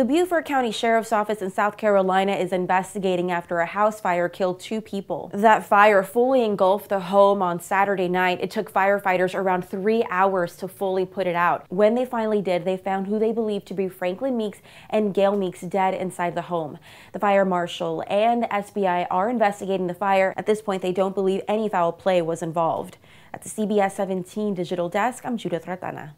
The Beaufort County Sheriff's Office in South Carolina is investigating after a house fire killed two people. That fire fully engulfed the home on Saturday night. It took firefighters around three hours to fully put it out. When they finally did, they found who they believed to be Franklin Meeks and Gail Meeks dead inside the home. The fire marshal and the SBI are investigating the fire. At this point, they don't believe any foul play was involved. At the CBS 17 digital desk, I'm Judith Ratana.